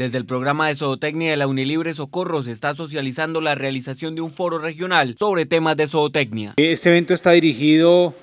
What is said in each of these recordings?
Desde el programa de zootecnia de la Unilibre Socorro se está socializando la realización de un foro regional sobre temas de zootecnia. Este evento está dirigido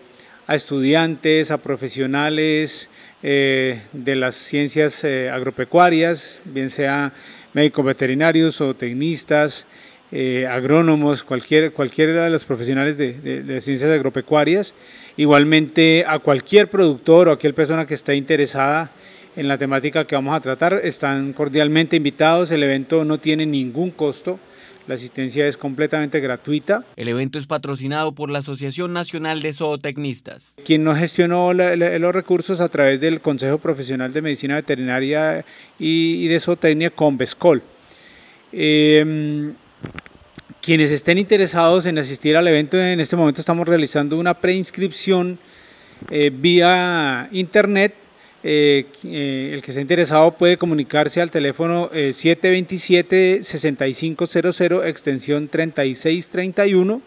a estudiantes, a profesionales eh, de las ciencias eh, agropecuarias, bien sea médicos veterinarios o tecnistas, eh, agrónomos, cualquier, cualquiera de los profesionales de, de, ciencias agropecuarias, igualmente a cualquier productor o a cualquier persona que esté interesada en la temática que vamos a tratar, están cordialmente invitados, el evento no tiene ningún costo, la asistencia es completamente gratuita. El evento es patrocinado por la Asociación Nacional de Zootecnistas. Quien nos gestionó los recursos a través del Consejo Profesional de Medicina Veterinaria y, de Zootecnia, Convescol. Eh, quienes estén interesados en asistir al evento, en este momento estamos realizando una preinscripción eh, vía internet. Eh, eh, el que esté interesado puede comunicarse al teléfono 727-6500, extensión 3631,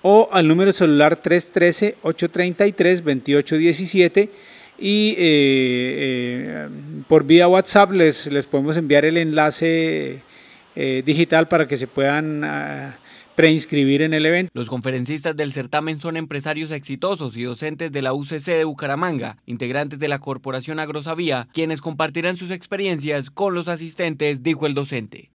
o al número celular 313-833-2817 y por vía WhatsApp les, podemos enviar el enlace eh, digital para que se puedan ah, preinscribir en el evento. Los conferencistas del certamen son empresarios exitosos y docentes de la UCC de Bucaramanga, integrantes de la Corporación Agrosavía, quienes compartirán sus experiencias con los asistentes, dijo el docente.